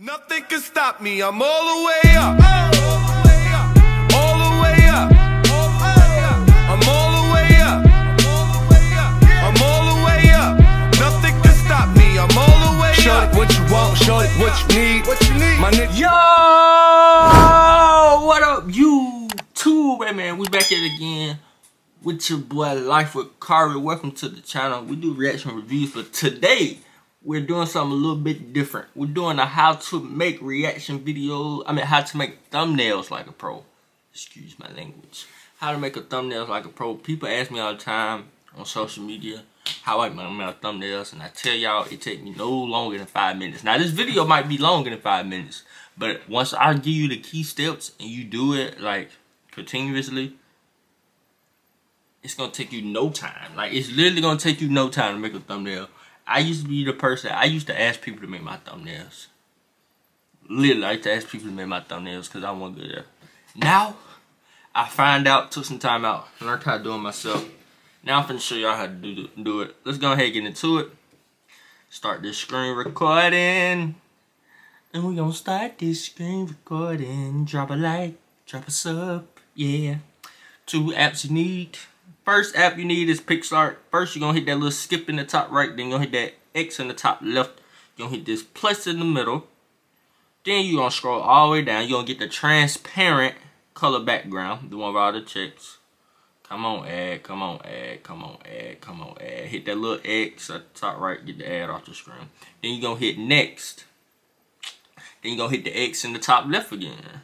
Nothing can stop me. I'm all the way up. All the way up. I'm all the way up. I'm all the way up. Nothing can stop me. I'm all the way Show up. it what you want, show it what you need. What you need? My nigga. Yo, what up, YouTube? Hey man, we back here again with your boy Life with Cari. Welcome to the channel. We do reaction reviews, but today we're doing something a little bit different. We're doing a how to make reaction video. I mean, how to make thumbnails like a pro. Excuse my language. How to make a thumbnails like a pro. People ask me all the time on social media how I make my thumbnails, and I tell y'all it take me no longer than five minutes. Now this video might be longer than five minutes, but once I give you the key steps and you do it like continuously, it's gonna take you no time. Like it's literally gonna take you no time to make a thumbnail. I used to be the person I used to ask people to make my thumbnails. Literally, I used to ask people to make my thumbnails because I wasn't good at. Now, I find out, took some time out, learned how to do it myself. Now I'm finna show y'all how to do, do it. Let's go ahead and get into it. Start this screen recording. And we gonna start this screen recording. Drop a like, drop a sub, yeah. Two apps you need. First app you need is PicsArt. First you're gonna hit that little skip in the top right, then you're gonna hit that X in the top left. You're gonna hit this plus in the middle. Then you're gonna scroll all the way down. You're gonna get the transparent color background, the one with all the checks. Come on, add, come on, add, come on, add, come on, add. Hit that little X at the top right, get the ad off the screen. Then you're gonna hit next. Then you're gonna hit the X in the top left again.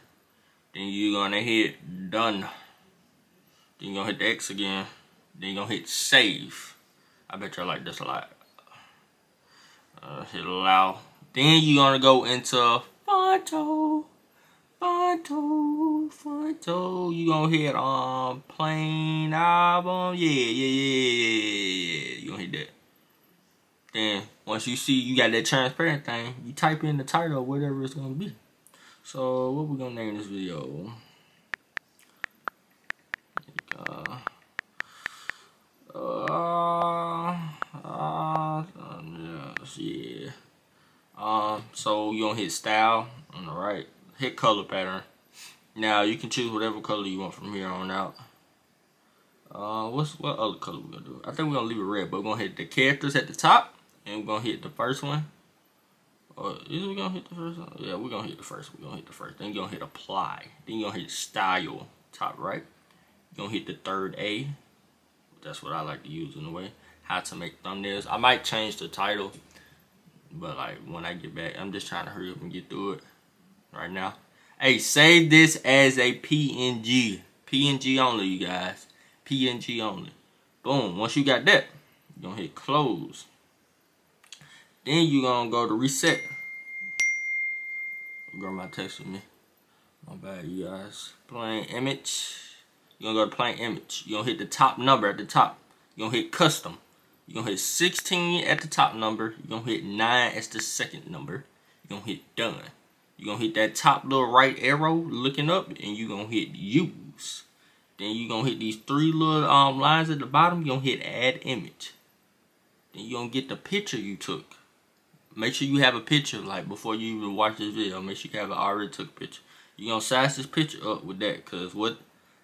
Then you're gonna hit done. Then you're gonna hit the X again. Then you're gonna hit save. I bet y'all like this a lot. Uh, hit allow. Then you're gonna go into Phonto. Phonto. Phonto. You're gonna hit um plain album. Yeah, yeah, yeah, yeah, yeah. You gonna hit that. Then once you see you got that transparent thing, you type in the title whatever it's gonna be. So what we gonna name this video? Uh, uh, uh, yes, yeah. Um, so you gonna hit style on the right, hit color pattern. Now you can choose whatever color you want from here on out. Uh, what's what other color we gonna do? I think we're gonna leave it red, but we're gonna hit the characters at the top, and we're gonna hit the first one. Or is we gonna hit the first one? Yeah, we're gonna hit the first. We're gonna hit the first. Then you're gonna hit apply. Then you're gonna hit style, top right. You're gonna hit the third A. That's what I like to use in a way. How to make thumbnails. I might change the title, but like when I get back, I'm just trying to hurry up and get through it right now. Hey, save this as a PNG. PNG only, you guys. PNG only. Boom. Once you got that, you're gonna hit close. Then you're gonna go to reset. Grandma texted me. My bad, you guys. Plain image. You're gonna go to plain image. You're gonna hit the top number at the top. You're gonna hit custom. You're gonna hit 16 at the top number. You're gonna hit 9 as the second number. You're gonna hit done. You're gonna hit that top little right arrow looking up and you're gonna hit use. Then you're gonna hit these three little um lines at the bottom. You're gonna hit add image. Then you're gonna get the picture you took. Make sure you have a picture like before you even watch this video. Make sure you have already took picture. You're gonna size this picture up with that because what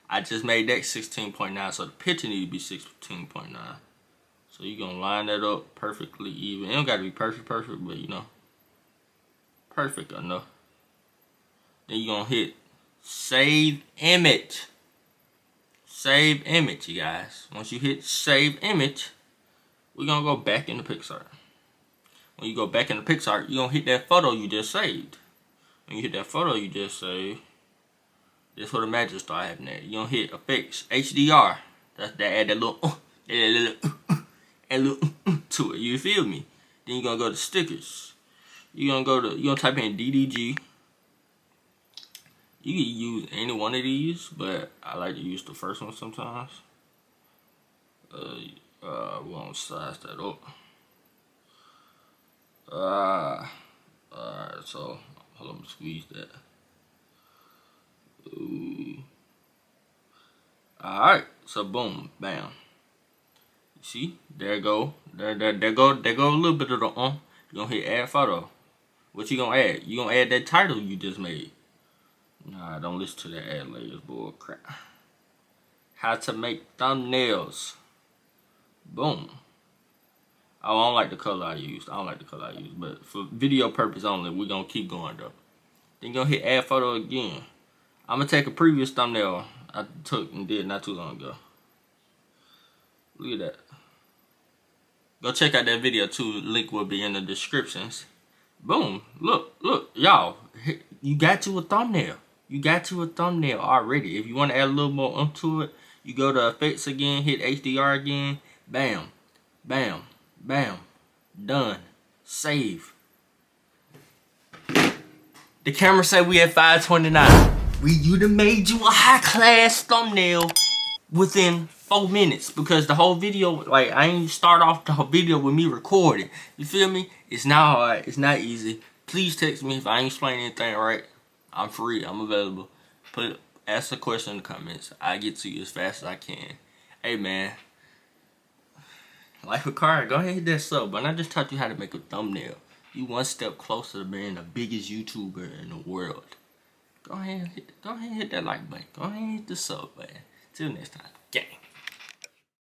I just made that 16.9 so the picture need to be 16.9. So you're gonna line that up perfectly even. It don't gotta be perfect perfect but you know perfect enough. Then you're gonna hit save image. Save image, you guys. Once you hit save image, we're gonna go back into PicsArt. When you go back into PicsArt, you're gonna hit that photo you just saved. When you hit that photo you just saved, that's where the magic start happening at. You're gonna hit effects, HDR. That's that add that little uh, that little uh, and uh, to it. You feel me? Then you're gonna go to stickers. You're gonna go to you're gonna type in DDG. You can use any one of these, but I like to use the first one sometimes. Uh, uh, we're gonna size that up. Uh, alright, so hold on, squeeze that. Ooh. Alright, so boom, bam. See, there go, there, there, there go, there go a little bit of the um. You're gonna hit add photo. What you gonna add? You gonna add that title you just made? Nah, don't listen to that ad layers bull crap. How to make thumbnails. Boom. Oh, I don't like the color I used. I don't like the color I used. But for video purpose only, we're to keep going, though. Then to hit add photo again. I'm to take a previous thumbnail I took and did not too long ago. Look at that. Go check out that video, too. Link will be in the descriptions. Boom. Look, look. Y'all, you got you a thumbnail. You got you a thumbnail already. If you want to add a little more onto it, you go to effects again, hit HDR again. Bam. Bam. Bam. Done. Save. The camera say we at 529. We you done made you a high class thumbnail within four minutes because the whole video, like I ain't start off the whole video with me recording. You feel me? It's not hard. It's not easy. Please text me if I ain't explaining anything right. I'm free. I'm available. Put ask a question in the comments. I get to you as fast as I can. Hey man, like a car, go ahead and hit that sub. But I just taught you how to make a thumbnail. You one step closer to being the biggest YouTuber in the world. Go ahead, hit, go ahead and hit that like button. Go ahead and hit the sub button. Till next time.